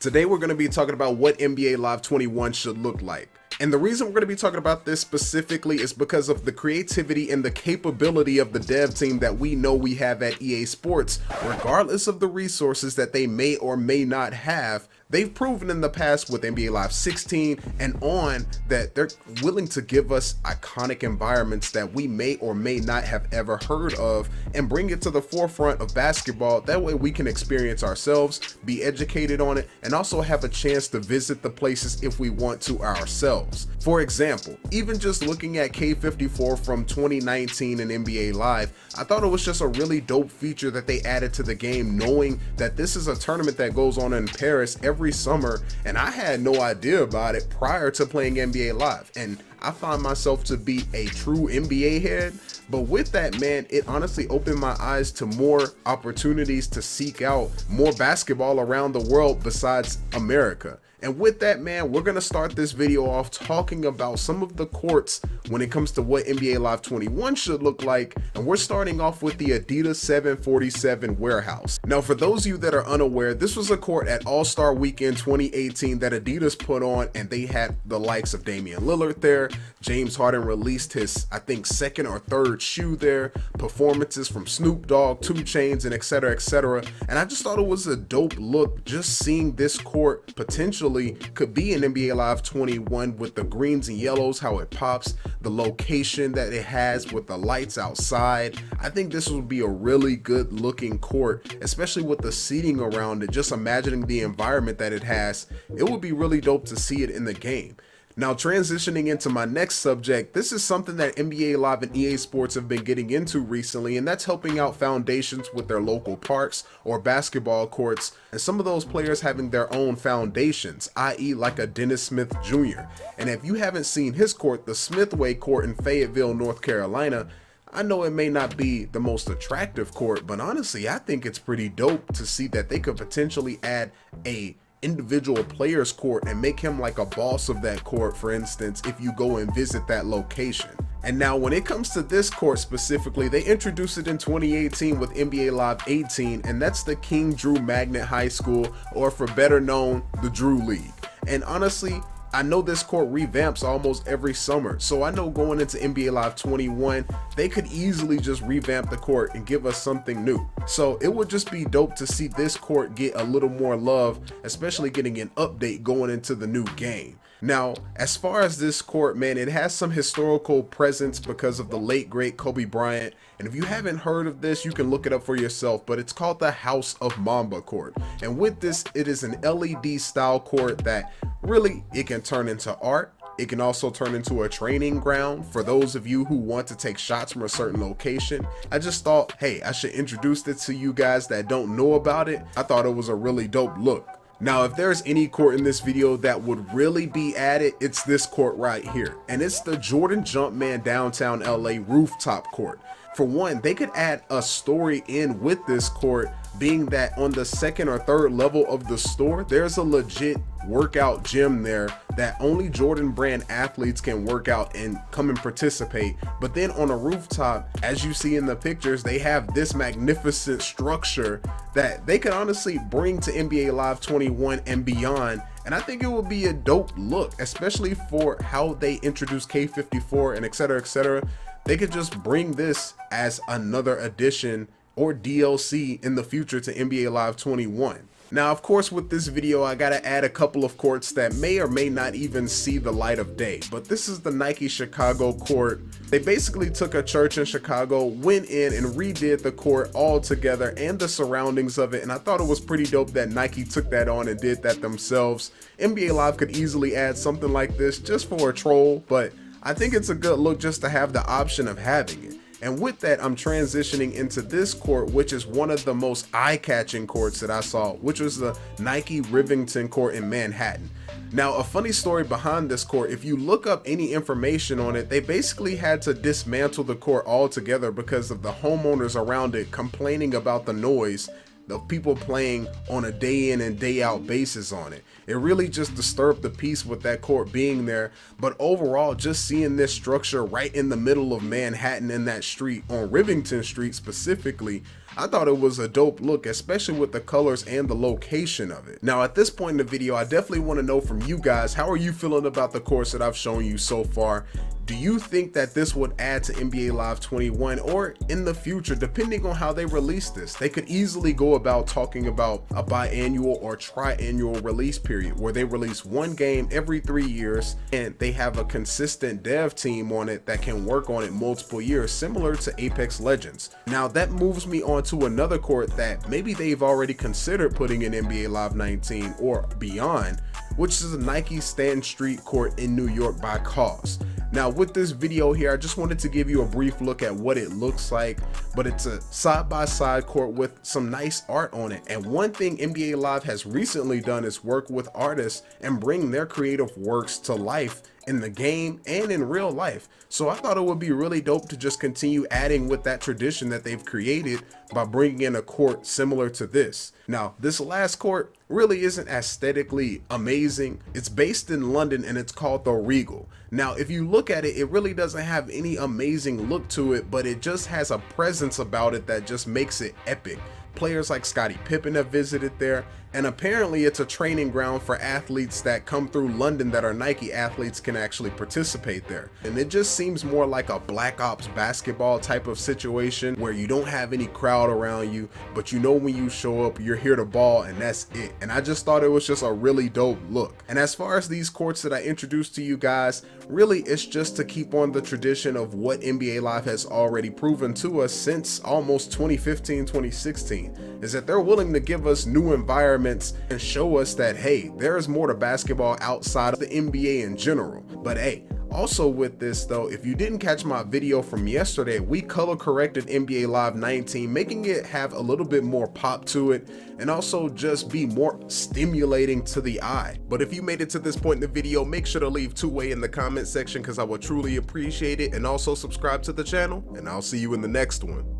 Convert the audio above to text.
Today we're going to be talking about what NBA Live 21 should look like. And the reason we're going to be talking about this specifically is because of the creativity and the capability of the dev team that we know we have at EA Sports, regardless of the resources that they may or may not have They've proven in the past with NBA Live 16 and on that they're willing to give us iconic environments that we may or may not have ever heard of and bring it to the forefront of basketball. That way we can experience ourselves, be educated on it, and also have a chance to visit the places if we want to ourselves. For example, even just looking at Quai 54 from 2019 and NBA Live, I thought it was just a really dope feature that they added to the game knowing that this is a tournament that goes on in Paris every every summer, and I had no idea about it prior to playing NBA Live. And I find myself to be a true NBA head. But with that, man, it honestly opened my eyes to more opportunities to seek out more basketball around the world besides America. And with that, man, we're going to start this video off talking about some of the courts when it comes to what NBA Live 21 should look like. And we're starting off with the Adidas 747 warehouse. Now, for those of you that are unaware, this was a court at All-Star Weekend 2018 that Adidas put on and they had the likes of Damian Lillard there. James Harden released his, I think, second or third shoe there. Performances from Snoop Dogg, 2 Chainz, and etc. etc. And I just thought it was a dope look just seeing this court potentially could be in NBA Live 21 with the greens and yellows, how it pops, the location that it has with the lights outside. I think this would be a really good looking court, especially with the seating around it. Just imagining the environment that it has, it would be really dope to see it in the game. Now transitioning into my next subject, this is something that NBA Live and EA Sports have been getting into recently and that's helping out foundations with their local parks or basketball courts and some of those players having their own foundations, i.e. like a Dennis Smith Jr. And if you haven't seen his court, the Smithway court in Fayetteville, North Carolina, I know it may not be the most attractive court, but honestly, I think it's pretty dope to see that they could potentially add a individual player's court and make him like a boss of that court, for instance, if you go and visit that location. And now when it comes to this court specifically, they introduced it in 2018 with NBA Live 18, and that's the King Drew Magnet High School, or for better known, the Drew League. And honestly, I know this court revamps almost every summer, so I know going into NBA Live 21, they could easily just revamp the court and give us something new. So it would just be dope to see this court get a little more love, especially getting an update going into the new game. Now, as far as this court, man, it has some historical presence because of the late great Kobe Bryant. And if you haven't heard of this, you can look it up for yourself, but it's called the House of Mamba court. And with this, it is an LED style court that really it can turn into art. It can also turn into a training ground for those of you who want to take shots from a certain location. I just thought, hey, I should introduce it to you guys that don't know about it. I thought it was a really dope look. Now, if there's any court in this video that would really be added, it's this court right here. And it's the Jordan Jumpman Downtown LA Rooftop Court. For one, they could add a story in with this court being that on the second or third level of the store, there's a legit workout gym there that only Jordan brand athletes can work out and come and participate. But then on a rooftop, as you see in the pictures, they have this magnificent structure that they could honestly bring to NBA Live 21 and beyond. And I think it would be a dope look, especially for how they introduce Quai 54 and etc. etc. They could just bring this as another addition or DLC in the future to NBA Live 21. Now, of course, with this video, I gotta add a couple of courts that may or may not even see the light of day, but this is the Nike Chicago court. They basically took a church in Chicago, went in and redid the court all together and the surroundings of it, and I thought it was pretty dope that Nike took that on and did that themselves. NBA Live could easily add something like this just for a troll, but I think it's a good look just to have the option of having it. And with that, I'm transitioning into this court, which is one of the most eye-catching courts that I saw, which was the Nike Rivington court in Manhattan. Now, a funny story behind this court, if you look up any information on it, they basically had to dismantle the court altogether because of the homeowners around it complaining about the noise the people playing on a day in and day out basis on it. It really just disturbed the peace with that court being there. But overall, just seeing this structure right in the middle of Manhattan in that street, on Rivington Street specifically, I thought it was a dope look, especially with the colors and the location of it. Now at this point in the video, I definitely want to know from you guys, how are you feeling about the course that I've shown you so far? Do you think that this would add to NBA Live 21 or in the future, depending on how they release this? They could easily go about talking about a biannual or triannual release period where they release one game every three years and they have a consistent dev team on it that can work on it multiple years, similar to Apex Legends. Now that moves me on to another court that maybe they've already considered putting in NBA Live 19 or beyond, which is a Nike Stanton Street court in New York by KAWS. Now with this video here, I just wanted to give you a brief look at what it looks like, but it's a side-by-side -side court with some nice art on it. And one thing NBA Live has recently done is work with artists and bring their creative works to life in the game and in real life. So I thought it would be really dope to just continue adding with that tradition that they've created by bringing in a court similar to this. Now, this last court really isn't aesthetically amazing. It's based in London and it's called the Regal. Now, if you look at it, it really doesn't have any amazing look to it, but it just has a presence about it that just makes it epic. Players like Scottie Pippen have visited there, and apparently it's a training ground for athletes that come through London that are Nike athletes can actually participate there. And it just seems more like a Black Ops basketball type of situation where you don't have any crowd around you, but you know when you show up, you're here to ball and that's it. And I just thought it was just a really dope look. And as far as these courts that I introduced to you guys, really it's just to keep on the tradition of what NBA Live has already proven to us since almost 2015, 2016, is that they're willing to give us new environments and show us that, hey, there is more to basketball outside of the NBA in general. But hey, also with this though, if you didn't catch my video from yesterday, we color corrected NBA Live 19, making it have a little bit more pop to it and also just be more stimulating to the eye. But if you made it to this point in the video, make sure to leave two-way in the comment section because I would truly appreciate it and also subscribe to the channel and I'll see you in the next one.